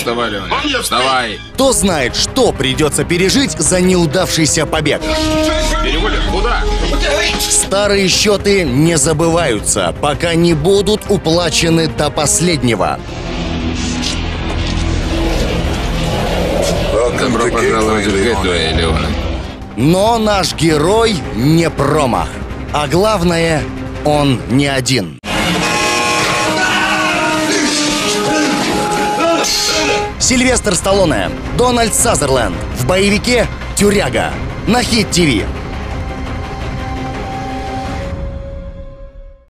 Вставай, Леони. Вставай. Кто знает, что придется пережить за неудавшийся побег. Переводят куда? Старые счеты не забываются, пока не будут уплачены до последнего. Добро пожаловать в Гэтуэй, Леони. Но наш герой не промах. А главное, он не один. Сильвестр Сталлоне, Дональд Сазерленд в боевике «Тюряга» на Хит ТВ.